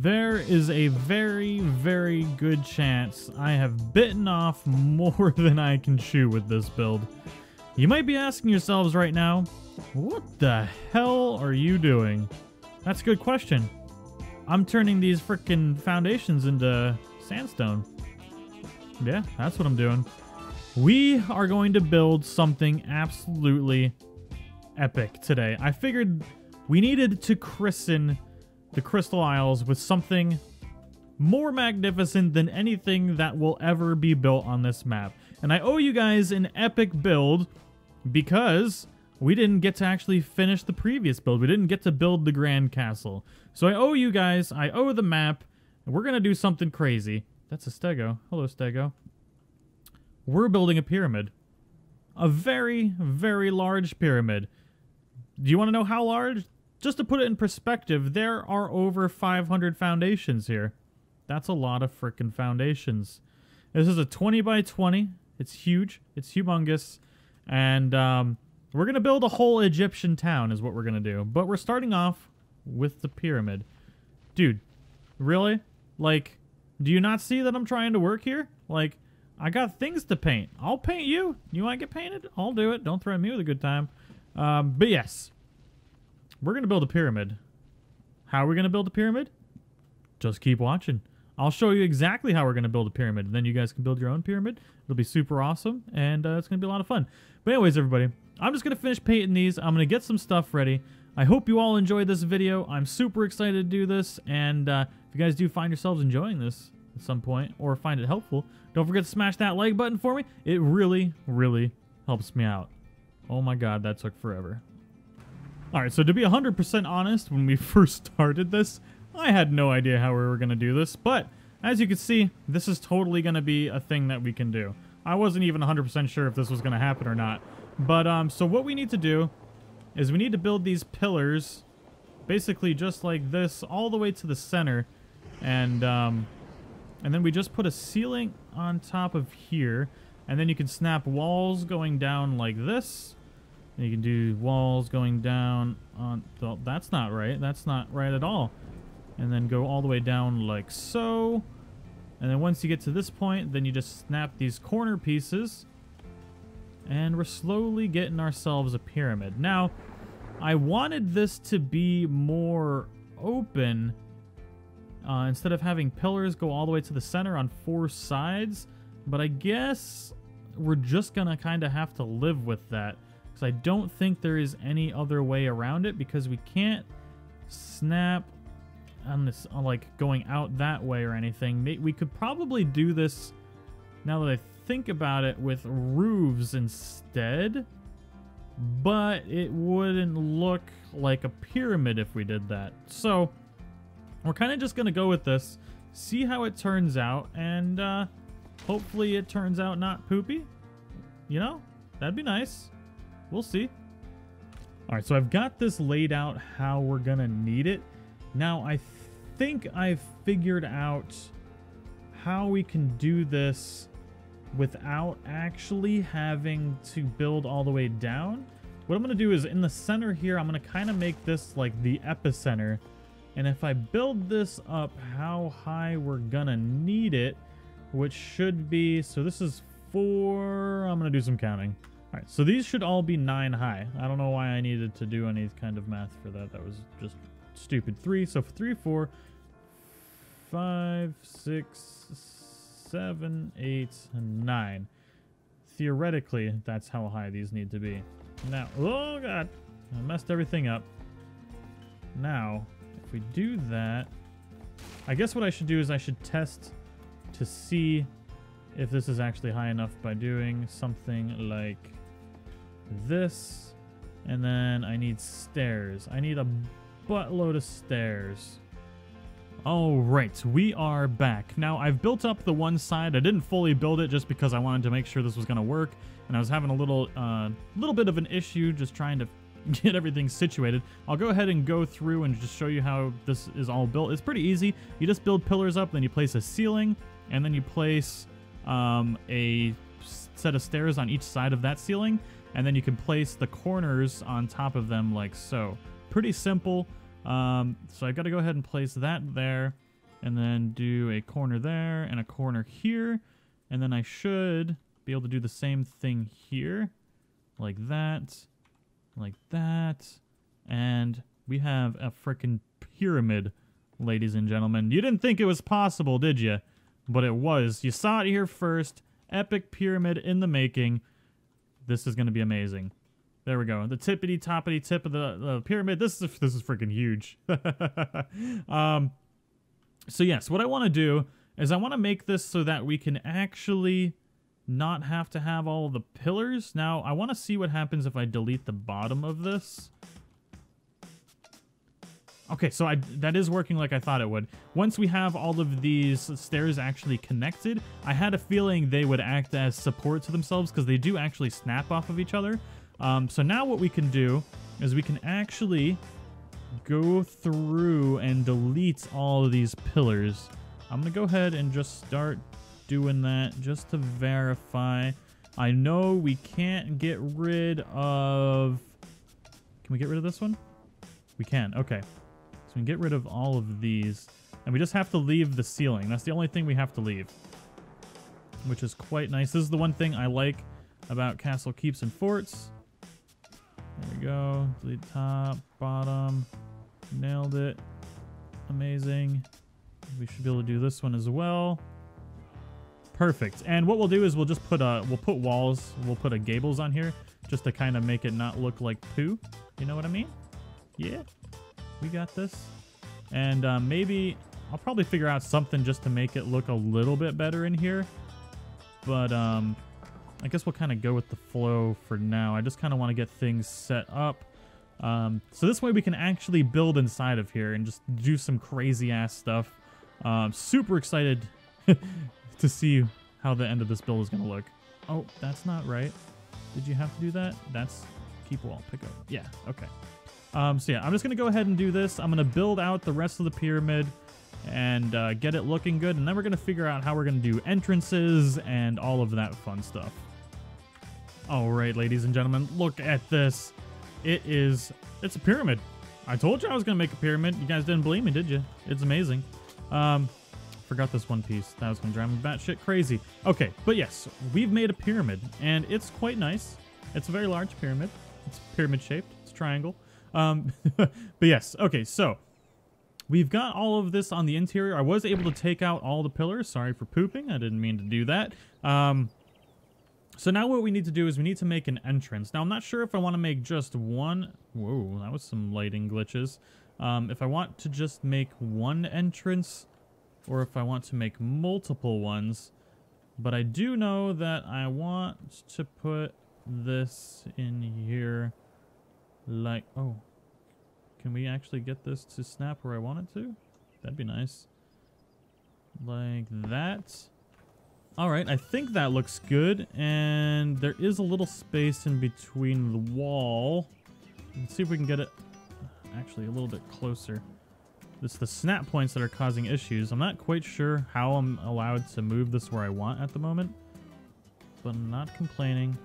there is a very, very good chance I have bitten off more than I can chew with this build. You might be asking yourselves right now, what the hell are you doing? That's a good question. I'm turning these freaking foundations into sandstone. Yeah, that's what I'm doing. We are going to build something absolutely epic today. I figured we needed to christen the Crystal Isles with something more magnificent than anything that will ever be built on this map. And I owe you guys an epic build because we didn't get to actually finish the previous build. We didn't get to build the Grand Castle. So I owe you guys, I owe the map, and we're going to do something crazy. That's a stego. Hello, stego. We're building a pyramid. A very, very large pyramid. Do you want to know how large? Just to put it in perspective, there are over 500 foundations here. That's a lot of freaking foundations. This is a 20 by 20. It's huge. It's humongous. And um, we're going to build a whole Egyptian town is what we're going to do. But we're starting off with the pyramid. Dude, really? Like, do you not see that I'm trying to work here? Like, I got things to paint. I'll paint you. You want to get painted? I'll do it. Don't threaten me with a good time. Um, but yes, we're going to build a pyramid. How are we going to build a pyramid? Just keep watching. I'll show you exactly how we're going to build a pyramid. And then you guys can build your own pyramid. It'll be super awesome. And uh, it's going to be a lot of fun. But anyways, everybody, I'm just going to finish painting these. I'm going to get some stuff ready. I hope you all enjoyed this video. I'm super excited to do this. And uh, if you guys do find yourselves enjoying this at some point or find it helpful, don't forget to smash that like button for me. It really, really helps me out. Oh my god, that took forever. Alright, so to be 100% honest, when we first started this, I had no idea how we were going to do this, but as you can see, this is totally going to be a thing that we can do. I wasn't even 100% sure if this was going to happen or not. But, um, so what we need to do is we need to build these pillars, basically just like this, all the way to the center, and, um, and then we just put a ceiling on top of here, and then you can snap walls going down like this, you can do walls going down on... That's not right. That's not right at all. And then go all the way down like so. And then once you get to this point, then you just snap these corner pieces. And we're slowly getting ourselves a pyramid. Now, I wanted this to be more open. Uh, instead of having pillars go all the way to the center on four sides. But I guess we're just going to kind of have to live with that. Because I don't think there is any other way around it because we can't snap on this, uh, like going out that way or anything. We could probably do this, now that I think about it, with roofs instead. But it wouldn't look like a pyramid if we did that. So, we're kind of just going to go with this, see how it turns out, and uh, hopefully it turns out not poopy. You know, that'd be nice. We'll see. All right, so I've got this laid out how we're going to need it. Now, I think I've figured out how we can do this without actually having to build all the way down. What I'm going to do is in the center here, I'm going to kind of make this like the epicenter. And if I build this up how high we're going to need it, which should be, so this is four, I'm going to do some counting. Alright, so these should all be 9 high. I don't know why I needed to do any kind of math for that. That was just stupid. 3, so 3, 4, 5, 6, 7, 8, 9. Theoretically, that's how high these need to be. Now, oh god, I messed everything up. Now, if we do that, I guess what I should do is I should test to see if this is actually high enough by doing something like this, and then I need stairs. I need a buttload of stairs. Alright, we are back. Now, I've built up the one side. I didn't fully build it just because I wanted to make sure this was going to work, and I was having a little, uh, little bit of an issue just trying to get everything situated. I'll go ahead and go through and just show you how this is all built. It's pretty easy. You just build pillars up, then you place a ceiling, and then you place um, a set of stairs on each side of that ceiling, and then you can place the corners on top of them like so. Pretty simple. Um, so I've got to go ahead and place that there and then do a corner there and a corner here. And then I should be able to do the same thing here like that, like that. And we have a freaking pyramid, ladies and gentlemen. You didn't think it was possible, did you? But it was. You saw it here first. Epic pyramid in the making. This is going to be amazing. There we go. The tippity toppity tip of the, the pyramid. This is this is freaking huge. um, so yes, what I want to do is I want to make this so that we can actually not have to have all the pillars. Now, I want to see what happens if I delete the bottom of this. Okay, so I, that is working like I thought it would. Once we have all of these stairs actually connected, I had a feeling they would act as support to themselves because they do actually snap off of each other. Um, so now what we can do is we can actually go through and delete all of these pillars. I'm going to go ahead and just start doing that just to verify. I know we can't get rid of... Can we get rid of this one? We can. Okay. So we can get rid of all of these. And we just have to leave the ceiling. That's the only thing we have to leave. Which is quite nice. This is the one thing I like about Castle Keeps and Forts. There we go. Delete top, bottom. Nailed it. Amazing. We should be able to do this one as well. Perfect. And what we'll do is we'll just put a we'll put walls, we'll put a gables on here just to kind of make it not look like poo. You know what I mean? Yeah. We got this. And uh, maybe I'll probably figure out something just to make it look a little bit better in here. But um I guess we'll kind of go with the flow for now. I just kind of want to get things set up. Um, so this way we can actually build inside of here and just do some crazy ass stuff. Um, super excited to see how the end of this build is going to look. Oh, that's not right. Did you have to do that? That's keep wall, pick up. Yeah, okay. Um, so yeah, I'm just going to go ahead and do this. I'm going to build out the rest of the pyramid and uh, get it looking good. And then we're going to figure out how we're going to do entrances and all of that fun stuff. All right, ladies and gentlemen, look at this. It is, it's a pyramid. I told you I was going to make a pyramid. You guys didn't believe me, did you? It's amazing. Um, forgot this one piece. That was going to drive me batshit crazy. Okay, but yes, we've made a pyramid, and it's quite nice. It's a very large pyramid. It's pyramid shaped. It's triangle. Um, but yes, okay, so we've got all of this on the interior. I was able to take out all the pillars. Sorry for pooping. I didn't mean to do that. Um, so now what we need to do is we need to make an entrance. Now, I'm not sure if I want to make just one... Whoa, that was some lighting glitches. Um, if I want to just make one entrance or if I want to make multiple ones. But I do know that I want to put this in here like... Oh, can we actually get this to snap where I want it to? That'd be nice. Like that. Alright, I think that looks good. And there is a little space in between the wall. Let's see if we can get it actually a little bit closer. It's the snap points that are causing issues. I'm not quite sure how I'm allowed to move this where I want at the moment. But I'm not complaining.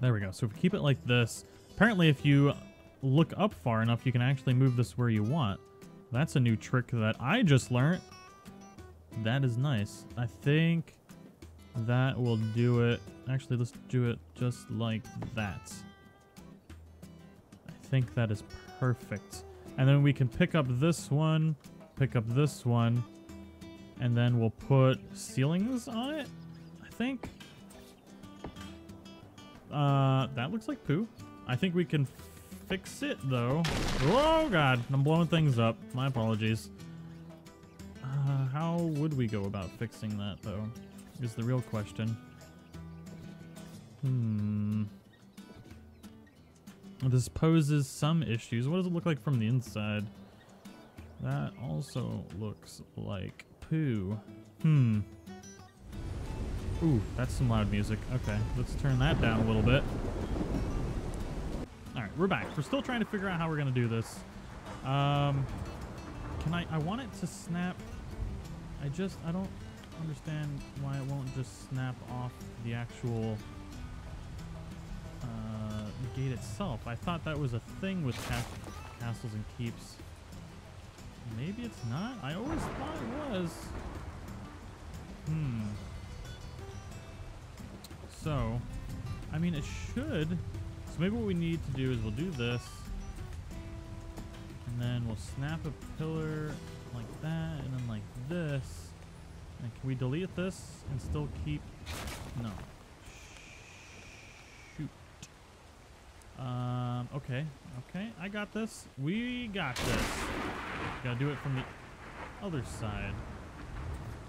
There we go. So if we keep it like this, apparently if you look up far enough, you can actually move this where you want. That's a new trick that I just learned. That is nice. I think that will do it. Actually, let's do it just like that. I think that is perfect. And then we can pick up this one, pick up this one, and then we'll put ceilings on it, I think. Uh, that looks like poo. I think we can fix it, though. Oh, God. I'm blowing things up. My apologies. Uh, how would we go about fixing that, though, is the real question. Hmm. This poses some issues. What does it look like from the inside? That also looks like poo. Hmm. Ooh, that's some loud music. Okay, let's turn that down a little bit. All right, we're back. We're still trying to figure out how we're going to do this. Um, can I... I want it to snap I just, I don't understand why it won't just snap off the actual uh, gate itself. I thought that was a thing with Castle. castles and keeps. Maybe it's not? I always thought it was. Hmm. So, I mean, it should. So maybe what we need to do is we'll do this. And then we'll snap a pillar like that, and then like this. And can we delete this and still keep... No. Shoot. Um, okay. Okay, I got this. We got this. Gotta do it from the other side.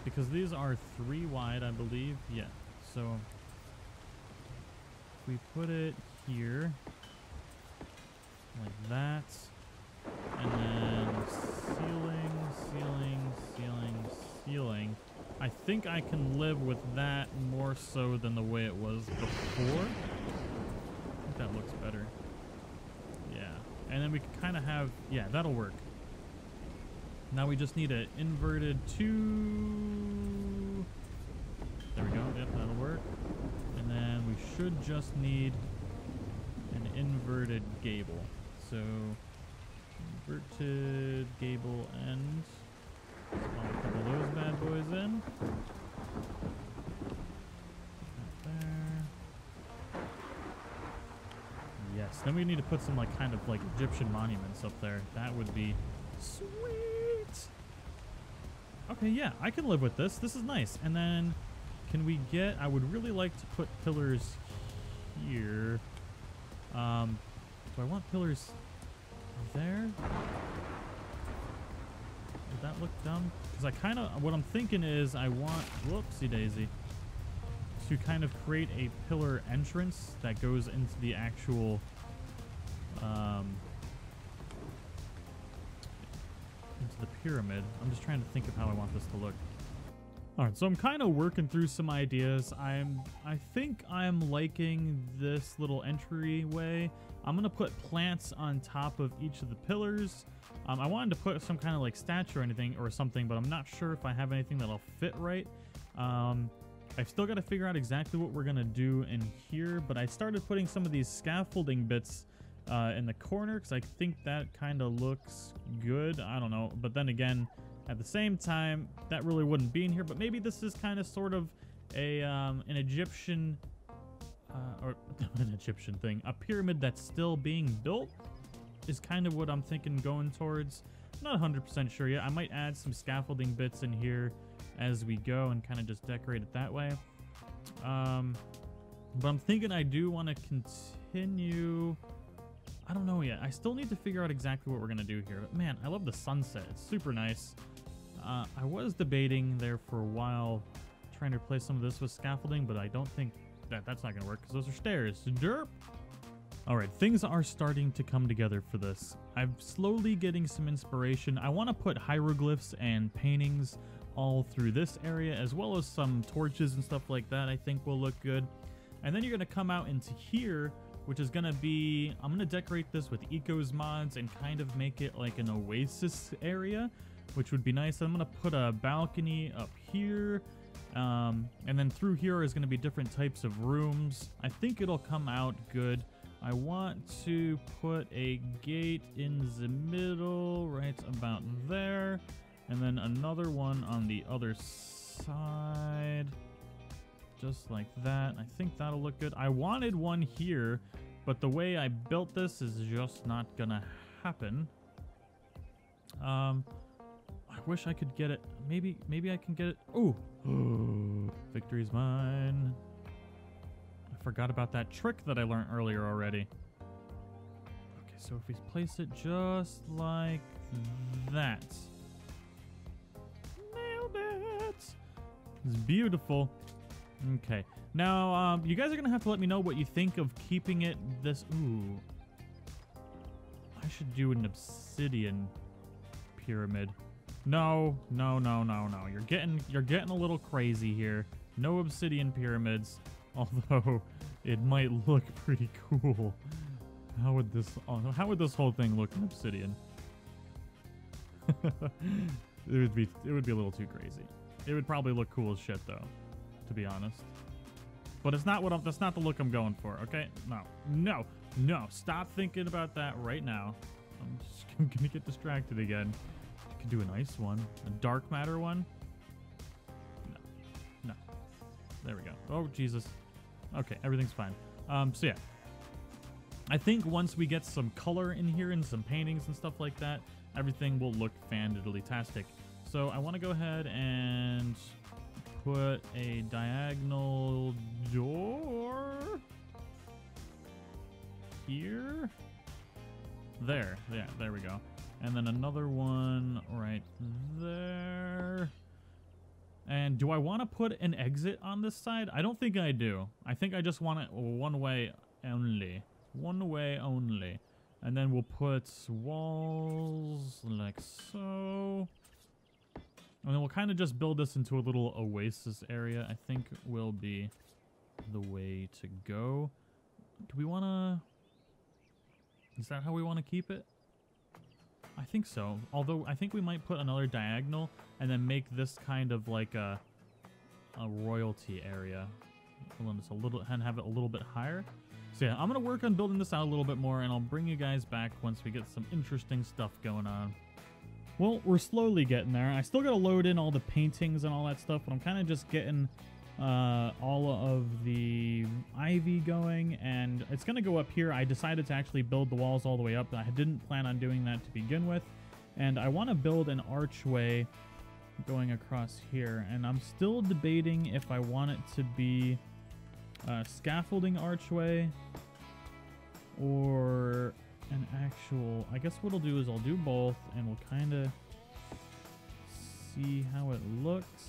Because these are three wide, I believe. Yeah. So, we put it here, like that, and then ceiling, ceiling, ceiling, ceiling. I think I can live with that more so than the way it was before. I think that looks better. Yeah. And then we can kind of have, yeah, that'll work. Now we just need an inverted two. There we go. Yep, that'll work. We should just need an inverted gable. So inverted gable end. Spawn a couple of those bad boys in. Yes. Then we need to put some like kind of like Egyptian monuments up there. That would be sweet. Okay, yeah, I can live with this. This is nice. And then can we get I would really like to put pillars here. Um do I want pillars there? Would that look dumb? Because I kind of, what I'm thinking is I want, whoopsie daisy, to kind of create a pillar entrance that goes into the actual, um, into the pyramid. I'm just trying to think of how I want this to look. All right, so I'm kind of working through some ideas. I'm, I think I'm liking this little entryway. I'm gonna put plants on top of each of the pillars. Um, I wanted to put some kind of like statue or anything or something, but I'm not sure if I have anything that'll fit right. Um, I've still got to figure out exactly what we're gonna do in here, but I started putting some of these scaffolding bits uh, in the corner because I think that kind of looks good. I don't know, but then again, at the same time, that really wouldn't be in here, but maybe this is kind of sort of a um, an Egyptian uh, or an Egyptian thing, a pyramid that's still being built is kind of what I'm thinking going towards. Not 100% sure yet. I might add some scaffolding bits in here as we go and kind of just decorate it that way. Um, but I'm thinking I do want to continue. I don't know yet. I still need to figure out exactly what we're going to do here. But man, I love the sunset. It's super nice. Uh, I was debating there for a while trying to replace some of this with scaffolding, but I don't think that that's not going to work because those are stairs. Derp! Alright, things are starting to come together for this. I'm slowly getting some inspiration. I want to put hieroglyphs and paintings all through this area, as well as some torches and stuff like that I think will look good. And then you're going to come out into here, which is going to be... I'm going to decorate this with Eco's mods and kind of make it like an oasis area, which would be nice. I'm going to put a balcony up here, um, and then through here is going to be different types of rooms. I think it'll come out good. I want to put a gate in the middle, right about there. And then another one on the other side. Just like that. I think that'll look good. I wanted one here, but the way I built this is just not gonna happen. Um, I wish I could get it. Maybe, maybe I can get it. Ooh, victory's mine. I forgot about that trick that I learned earlier already. Okay, so if we place it just like that. Nailed it. It's beautiful. Okay. Now, um, you guys are going to have to let me know what you think of keeping it this... Ooh. I should do an obsidian pyramid. No, no, no, no, no. You're getting you're getting a little crazy here. No obsidian pyramids, although it might look pretty cool. How would this how would this whole thing look in obsidian? it would be it would be a little too crazy. It would probably look cool as shit though, to be honest. But it's not what I'm, that's not the look I'm going for, okay? No. No. No. Stop thinking about that right now. I'm just I'm gonna get distracted again. Could do a nice one. A dark matter one? No. No. There we go. Oh, Jesus. Okay, everything's fine. Um, so yeah. I think once we get some color in here and some paintings and stuff like that, everything will look fan-diddly-tastic. So I want to go ahead and put a diagonal door here. There, yeah, there we go. And then another one right there. And do I want to put an exit on this side? I don't think I do. I think I just want it one way only. One way only. And then we'll put walls like so. And then we'll kind of just build this into a little oasis area. I think will be the way to go. Do we want to... Is that how we want to keep it? I think so. Although I think we might put another diagonal and then make this kind of like a a royalty area. Just a little and have it a little bit higher. So yeah, I'm gonna work on building this out a little bit more and I'll bring you guys back once we get some interesting stuff going on. Well, we're slowly getting there. I still gotta load in all the paintings and all that stuff, but I'm kind of just getting uh, all of the ivy going, and it's going to go up here. I decided to actually build the walls all the way up. I didn't plan on doing that to begin with, and I want to build an archway going across here, and I'm still debating if I want it to be a scaffolding archway or an actual... I guess what I'll do is I'll do both, and we'll kind of see how it looks.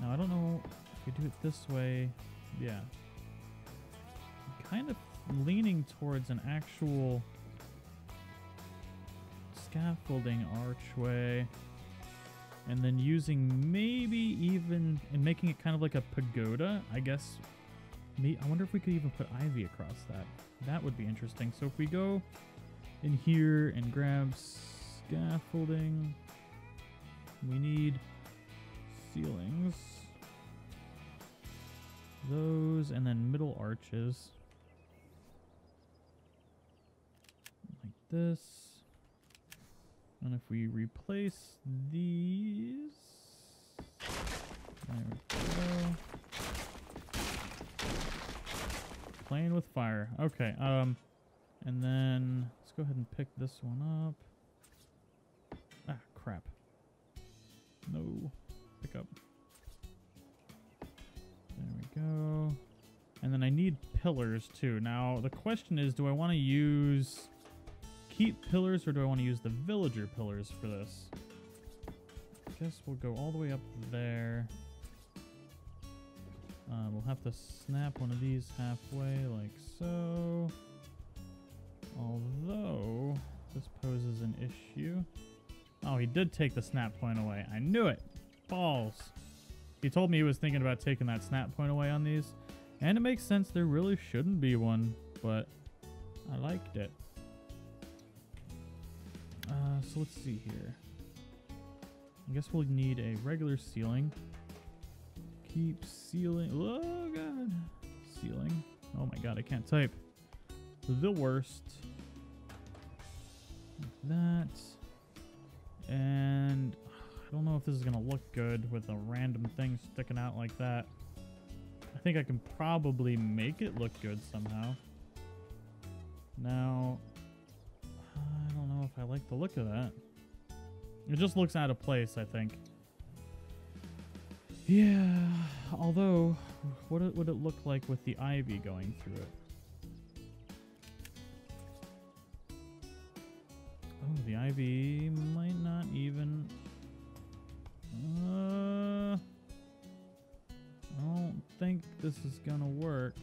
Now, I don't know we do it this way, yeah. I'm kind of leaning towards an actual scaffolding archway and then using maybe even and making it kind of like a pagoda i guess. I wonder if we could even put ivy across that. That would be interesting. So if we go in here and grab scaffolding we need ceilings those, and then middle arches. Like this. And if we replace these... There we go. Playing with fire. Okay, um... And then, let's go ahead and pick this one up. Ah, crap. No. Pick up. Go. And then I need pillars too. Now, the question is, do I want to use... Keep pillars or do I want to use the villager pillars for this? I guess we'll go all the way up there. Uh, we'll have to snap one of these halfway like so. Although, this poses an issue. Oh, he did take the snap point away. I knew it! Balls! He told me he was thinking about taking that snap point away on these. And it makes sense, there really shouldn't be one, but I liked it. Uh, so let's see here. I guess we'll need a regular ceiling. Keep ceiling. Oh, God. Ceiling. Oh, my God, I can't type. The worst. Like that. And don't know if this is going to look good with a random thing sticking out like that. I think I can probably make it look good somehow. Now, I don't know if I like the look of that. It just looks out of place, I think. Yeah, although, what would it look like with the ivy going through it? Oh, the ivy might not even this is gonna work.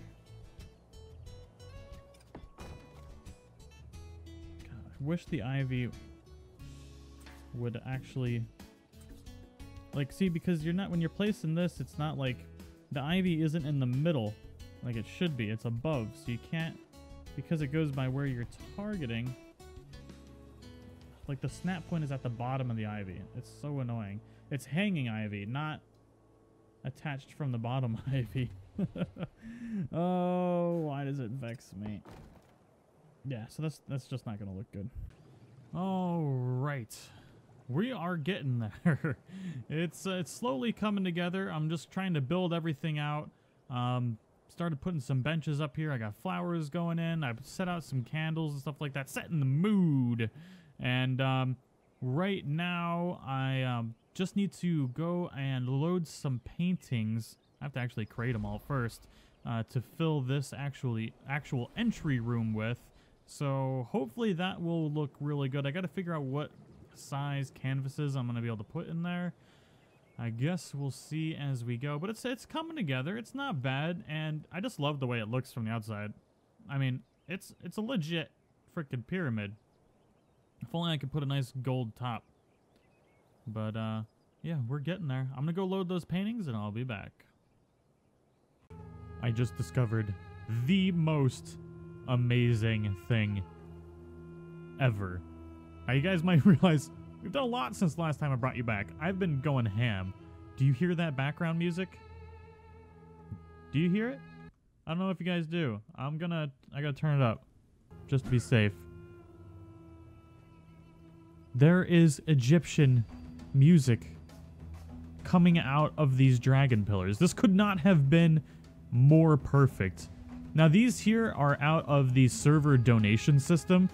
God, I wish the ivy would actually like see because you're not when you're placing this it's not like the ivy isn't in the middle like it should be it's above so you can't because it goes by where you're targeting like the snap point is at the bottom of the ivy it's so annoying it's hanging ivy, not attached from the bottom ivy. oh, why does it vex me? Yeah, so that's that's just not gonna look good. All right. We are getting there. it's uh, it's slowly coming together. I'm just trying to build everything out. Um, started putting some benches up here. I got flowers going in. I set out some candles and stuff like that, setting the mood. And um, right now, I um, just need to go and load some paintings. I have to actually create them all first uh, to fill this actually actual entry room with. So hopefully that will look really good. I got to figure out what size canvases I'm going to be able to put in there. I guess we'll see as we go, but it's it's coming together. It's not bad, and I just love the way it looks from the outside. I mean, it's it's a legit freaking pyramid. If only I could put a nice gold top. But uh, yeah, we're getting there. I'm gonna go load those paintings, and I'll be back. I just discovered the most amazing thing ever. Now, you guys might realize we've done a lot since last time I brought you back. I've been going ham. Do you hear that background music? Do you hear it? I don't know if you guys do. I'm gonna, I gotta turn it up just to be safe. There is Egyptian music coming out of these dragon pillars. This could not have been more perfect. Now these here are out of the server donation system,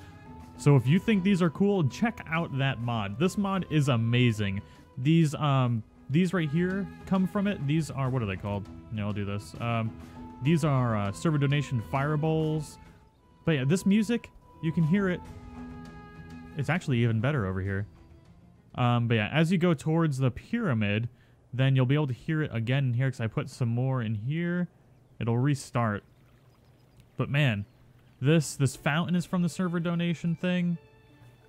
so if you think these are cool, check out that mod. This mod is amazing. These um these right here come from it. These are what are they called? No, I'll do this. Um, these are uh, server donation fireballs. But yeah, this music you can hear it. It's actually even better over here. Um, but yeah, as you go towards the pyramid, then you'll be able to hear it again in here because I put some more in here. It'll restart. But man, this this fountain is from the server donation thing.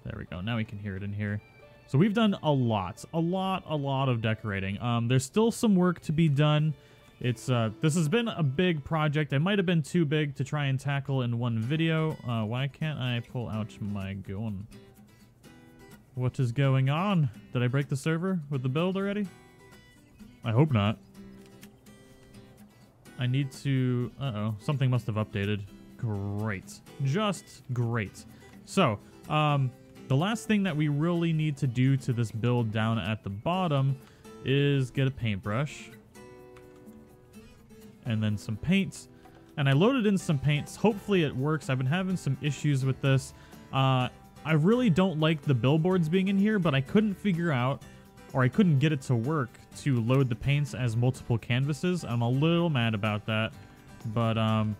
There we go. Now we can hear it in here. So we've done a lot, a lot, a lot of decorating. Um, there's still some work to be done. It's uh, this has been a big project. It might have been too big to try and tackle in one video. Uh, why can't I pull out my gun? What is going on? Did I break the server with the build already? I hope not. I need to... Uh-oh. Something must have updated. Great. Just great. So, um, the last thing that we really need to do to this build down at the bottom is get a paintbrush. And then some paints. And I loaded in some paints. Hopefully it works. I've been having some issues with this. Uh, I really don't like the billboards being in here, but I couldn't figure out, or I couldn't get it to work to load the paints as multiple canvases. I'm a little mad about that. But, um,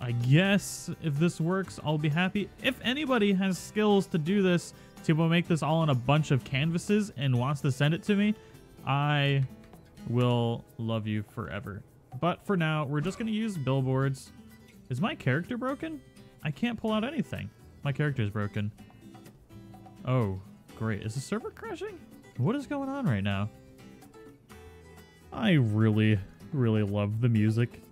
I guess if this works, I'll be happy. If anybody has skills to do this, to make this all on a bunch of canvases and wants to send it to me, I will love you forever. But for now, we're just going to use billboards. Is my character broken? I can't pull out anything. My character is broken. Oh, great. Is the server crashing? What is going on right now? I really, really love the music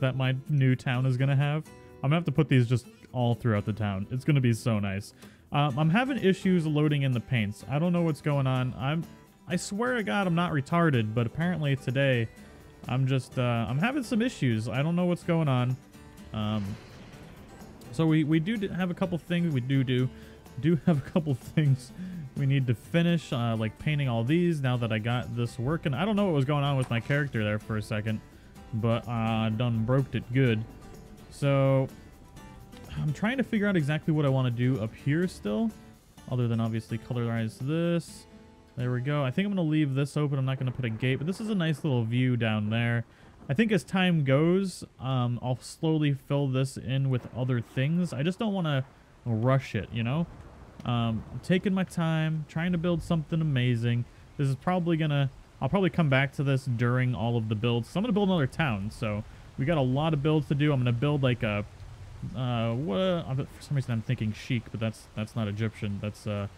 that my new town is going to have. I'm going to have to put these just all throughout the town. It's going to be so nice. Um, I'm having issues loading in the paints. I don't know what's going on. I'm, I swear to God, I'm not retarded, but apparently today I'm just, uh, I'm having some issues. I don't know what's going on. Um, so we, we do have a couple things we do do, do have a couple things we need to finish, uh, like painting all these now that I got this working. I don't know what was going on with my character there for a second but I done broke it good. So I'm trying to figure out exactly what I want to do up here still, other than obviously colorize this. There we go. I think I'm going to leave this open. I'm not going to put a gate, but this is a nice little view down there. I think as time goes, um, I'll slowly fill this in with other things. I just don't want to rush it, you know? Um, I'm taking my time, trying to build something amazing. This is probably going to I'll probably come back to this during all of the builds. So I'm going to build another town. So we got a lot of builds to do. I'm going to build like a... Uh, what, for some reason I'm thinking chic, but that's that's not Egyptian. That's, uh,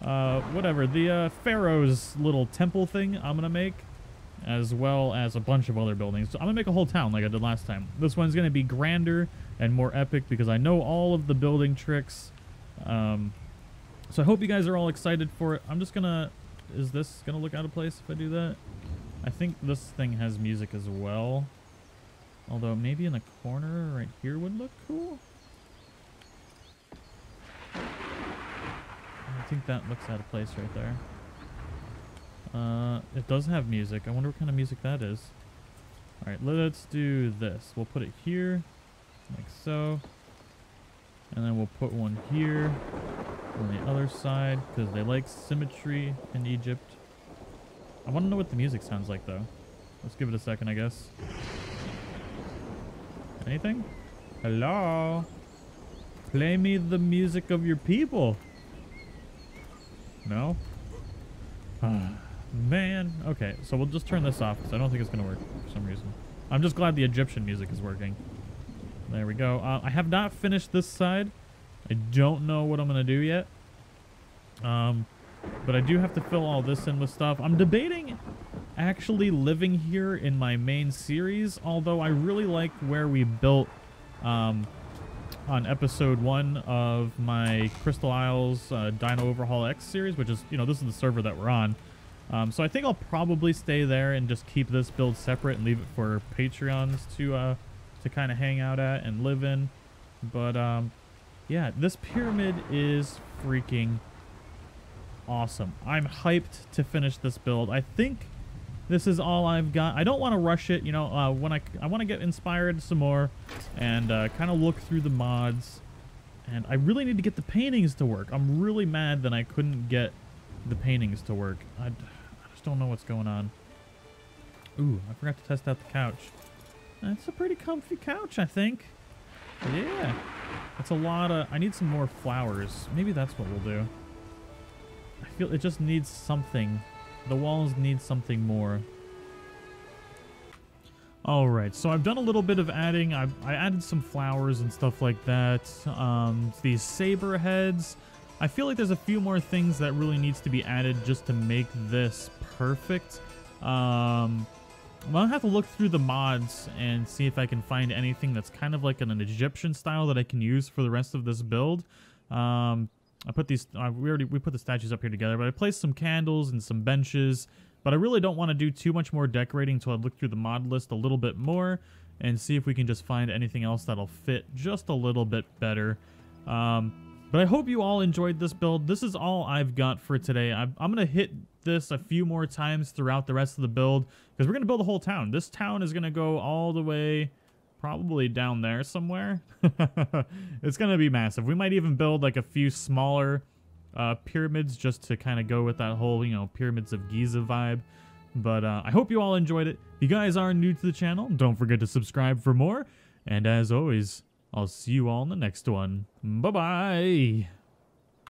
uh, whatever. The uh, Pharaoh's little temple thing I'm going to make, as well as a bunch of other buildings. So I'm going to make a whole town like I did last time. This one's going to be grander and more epic because I know all of the building tricks. Um, so I hope you guys are all excited for it. I'm just to is this to look out of place if I do that? I think this thing has music as well. Although maybe in the corner right here would look cool. I think that looks out of place right there. Uh, it does have music. I wonder what kind of music that is. Alright, let's do this. We'll put it here, like so. And then we'll put one here on the other side, because they like symmetry in Egypt. I want to know what the music sounds like, though. Let's give it a second, I guess. Anything? Hello? Play me the music of your people. No? Ah, Man. Okay, so we'll just turn this off because I don't think it's going to work for some reason. I'm just glad the Egyptian music is working. There we go. Uh, I have not finished this side. I don't know what I'm going to do yet. Um, but I do have to fill all this in with stuff. I'm debating actually living here in my main series, although I really like where we built um, on episode one of my Crystal Isles uh, Dino Overhaul X series, which is, you know, this is the server that we're on. Um, so I think I'll probably stay there and just keep this build separate and leave it for Patreons to uh, to kind of hang out at and live in. But um, yeah, this pyramid is freaking awesome. I'm hyped to finish this build. I think this is all I've got. I don't want to rush it. You know, uh, when I, I want to get inspired some more and uh, kind of look through the mods. And I really need to get the paintings to work. I'm really mad that I couldn't get the paintings to work. I, I just don't know what's going on. Ooh, I forgot to test out the couch. That's a pretty comfy couch, I think. Yeah. That's a lot of... I need some more flowers. Maybe that's what we'll do. I feel it just needs something the walls need something more. Alright, so I've done a little bit of adding. I, I added some flowers and stuff like that. Um, these saber heads. I feel like there's a few more things that really needs to be added just to make this perfect. Um, I'm gonna have to look through the mods and see if I can find anything that's kind of like an, an Egyptian style that I can use for the rest of this build. Um, I put these, uh, we already, we put the statues up here together, but I placed some candles and some benches, but I really don't want to do too much more decorating until I look through the mod list a little bit more and see if we can just find anything else that'll fit just a little bit better. Um, but I hope you all enjoyed this build. This is all I've got for today. I'm, I'm going to hit this a few more times throughout the rest of the build because we're going to build a whole town. This town is going to go all the way probably down there somewhere. it's going to be massive. We might even build like a few smaller uh, pyramids just to kind of go with that whole, you know, pyramids of Giza vibe. But uh, I hope you all enjoyed it. If you guys are new to the channel, don't forget to subscribe for more. And as always, I'll see you all in the next one. Bye-bye.